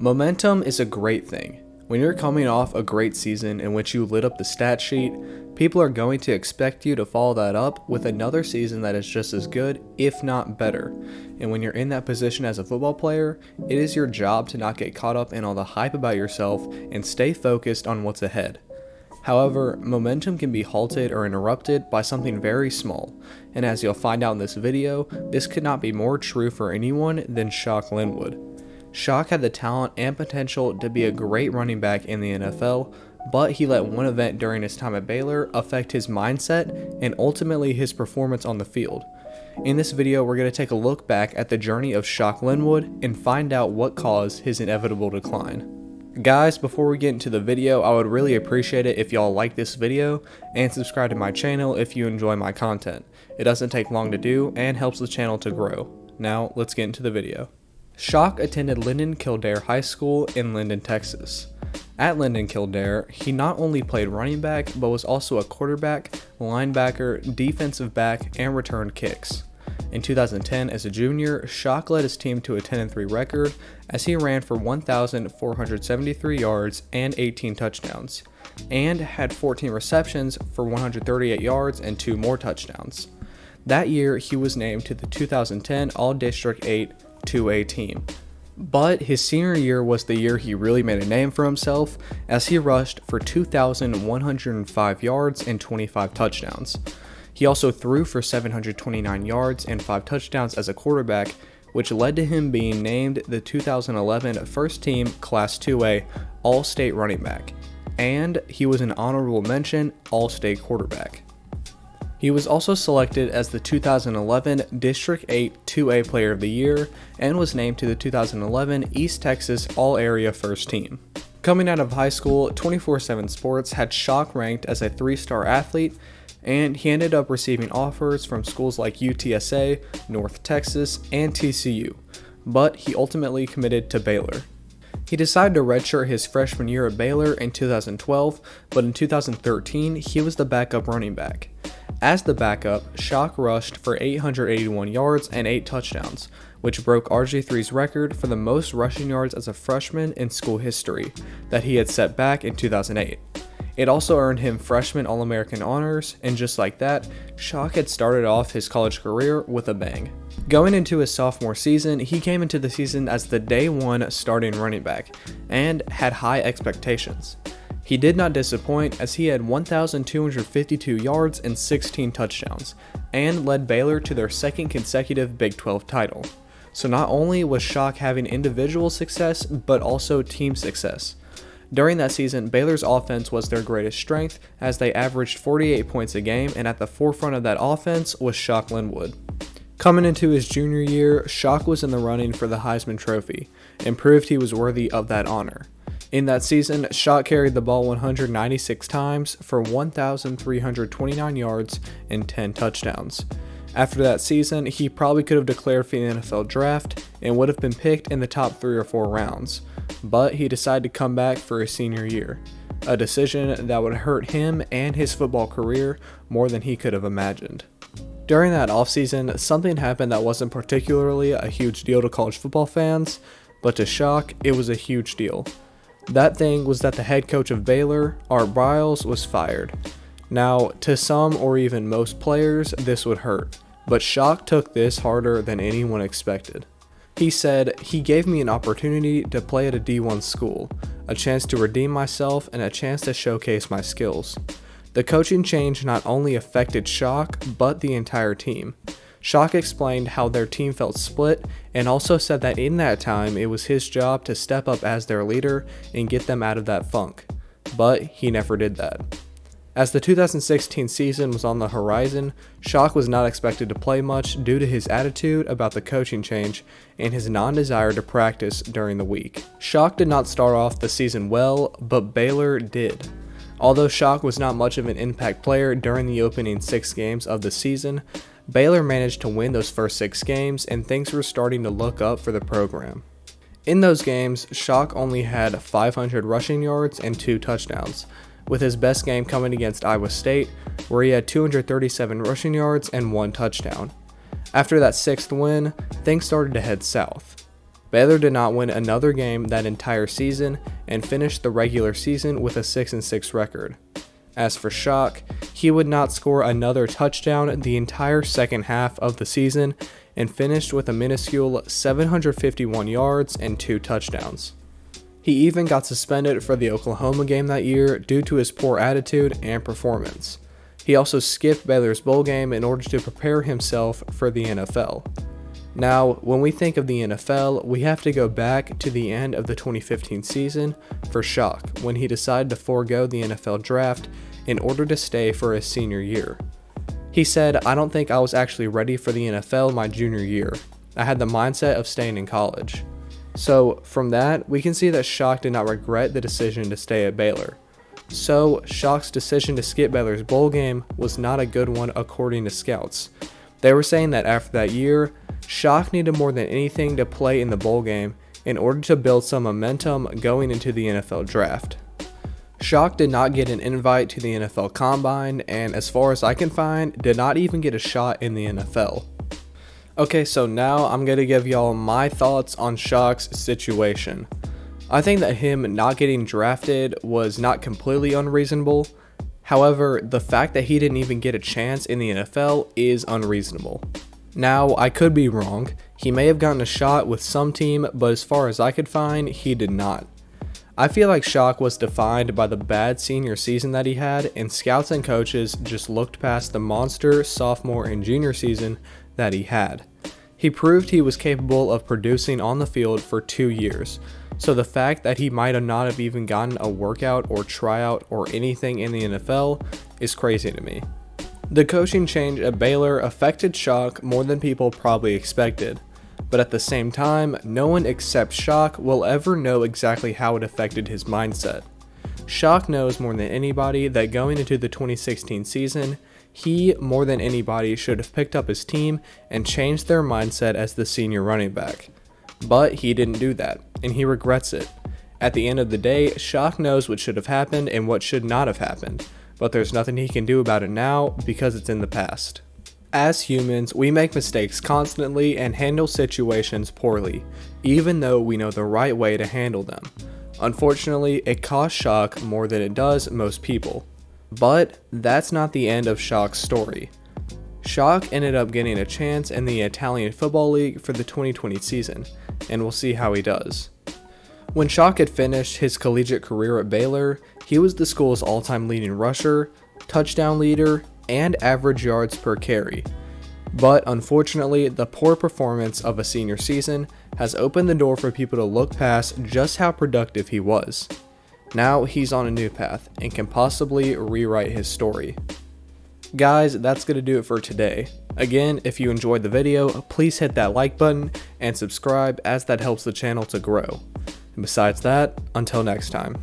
Momentum is a great thing. When you're coming off a great season in which you lit up the stat sheet, people are going to expect you to follow that up with another season that is just as good, if not better. And when you're in that position as a football player, it is your job to not get caught up in all the hype about yourself and stay focused on what's ahead. However, momentum can be halted or interrupted by something very small, and as you'll find out in this video, this could not be more true for anyone than Shock Linwood. Shock had the talent and potential to be a great running back in the NFL, but he let one event during his time at Baylor affect his mindset and ultimately his performance on the field. In this video, we're going to take a look back at the journey of Shock Linwood and find out what caused his inevitable decline. Guys, before we get into the video, I would really appreciate it if y'all like this video and subscribe to my channel if you enjoy my content. It doesn't take long to do and helps the channel to grow. Now, let's get into the video. Shock attended Linden Kildare High School in Linden, Texas. At Linden Kildare, he not only played running back, but was also a quarterback, linebacker, defensive back, and returned kicks. In 2010, as a junior, Shock led his team to a 10 3 record as he ran for 1,473 yards and 18 touchdowns, and had 14 receptions for 138 yards and 2 more touchdowns. That year, he was named to the 2010 All District 8 2A team. But his senior year was the year he really made a name for himself as he rushed for 2,105 yards and 25 touchdowns. He also threw for 729 yards and 5 touchdowns as a quarterback, which led to him being named the 2011 First Team Class 2A All State running back, and he was an honorable mention All State quarterback. He was also selected as the 2011 District 8 2A Player of the Year and was named to the 2011 East Texas All Area First Team. Coming out of high school, 24 7 Sports had Shock ranked as a three star athlete, and he ended up receiving offers from schools like UTSA, North Texas, and TCU, but he ultimately committed to Baylor. He decided to redshirt his freshman year at Baylor in 2012, but in 2013, he was the backup running back. As the backup, Shock rushed for 881 yards and 8 touchdowns, which broke RG3's record for the most rushing yards as a freshman in school history that he had set back in 2008. It also earned him freshman All American honors, and just like that, Shock had started off his college career with a bang. Going into his sophomore season, he came into the season as the day one starting running back and had high expectations. He did not disappoint as he had 1,252 yards and 16 touchdowns, and led Baylor to their second consecutive Big 12 title. So not only was Shock having individual success, but also team success. During that season, Baylor's offense was their greatest strength as they averaged 48 points a game, and at the forefront of that offense was Shock Linwood. Coming into his junior year, Shock was in the running for the Heisman Trophy and proved he was worthy of that honor. In that season, Shock carried the ball 196 times for 1,329 yards and 10 touchdowns. After that season, he probably could have declared for the NFL draft and would have been picked in the top three or four rounds, but he decided to come back for his senior year, a decision that would hurt him and his football career more than he could have imagined. During that offseason, something happened that wasn't particularly a huge deal to college football fans, but to Shock, it was a huge deal. That thing was that the head coach of Baylor, Art Briles, was fired. Now, to some or even most players, this would hurt, but Shock took this harder than anyone expected. He said, He gave me an opportunity to play at a D1 school, a chance to redeem myself, and a chance to showcase my skills. The coaching change not only affected Shock, but the entire team. Shock explained how their team felt split and also said that in that time it was his job to step up as their leader and get them out of that funk. But he never did that. As the 2016 season was on the horizon, Shock was not expected to play much due to his attitude about the coaching change and his non desire to practice during the week. Shock did not start off the season well, but Baylor did. Although Shock was not much of an impact player during the opening six games of the season, Baylor managed to win those first six games, and things were starting to look up for the program. In those games, Shock only had 500 rushing yards and two touchdowns, with his best game coming against Iowa State, where he had 237 rushing yards and one touchdown. After that sixth win, things started to head south. Baylor did not win another game that entire season and finished the regular season with a 6 6 record. As for Shock, he would not score another touchdown the entire second half of the season and finished with a minuscule 751 yards and two touchdowns. He even got suspended for the Oklahoma game that year due to his poor attitude and performance. He also skipped Baylor's bowl game in order to prepare himself for the NFL. Now, when we think of the NFL, we have to go back to the end of the 2015 season for Shock when he decided to forego the NFL draft in order to stay for his senior year. He said, I don't think I was actually ready for the NFL my junior year. I had the mindset of staying in college. So, from that, we can see that Shock did not regret the decision to stay at Baylor. So, Shock's decision to skip Baylor's bowl game was not a good one according to scouts. They were saying that after that year, Shock needed more than anything to play in the bowl game in order to build some momentum going into the NFL draft. Shock did not get an invite to the NFL Combine, and as far as I can find, did not even get a shot in the NFL. Okay, so now I'm going to give y'all my thoughts on Shock's situation. I think that him not getting drafted was not completely unreasonable. However, the fact that he didn't even get a chance in the NFL is unreasonable. Now, I could be wrong. He may have gotten a shot with some team, but as far as I could find, he did not. I feel like Shock was defined by the bad senior season that he had, and scouts and coaches just looked past the monster sophomore and junior season that he had. He proved he was capable of producing on the field for two years, so the fact that he might have not have even gotten a workout or tryout or anything in the NFL is crazy to me. The coaching change at Baylor affected Shock more than people probably expected but at the same time, no one except Shock will ever know exactly how it affected his mindset. Shock knows more than anybody that going into the 2016 season, he, more than anybody, should have picked up his team and changed their mindset as the senior running back. But he didn't do that, and he regrets it. At the end of the day, Shock knows what should have happened and what should not have happened, but there's nothing he can do about it now because it's in the past. As humans, we make mistakes constantly and handle situations poorly, even though we know the right way to handle them. Unfortunately, it costs Shock more than it does most people. But that's not the end of Shock's story. Shock ended up getting a chance in the Italian Football League for the 2020 season, and we'll see how he does. When Shock had finished his collegiate career at Baylor, he was the school's all time leading rusher, touchdown leader, and average yards per carry. But unfortunately, the poor performance of a senior season has opened the door for people to look past just how productive he was. Now he's on a new path and can possibly rewrite his story. Guys, that's going to do it for today. Again, if you enjoyed the video, please hit that like button and subscribe as that helps the channel to grow. And besides that, until next time.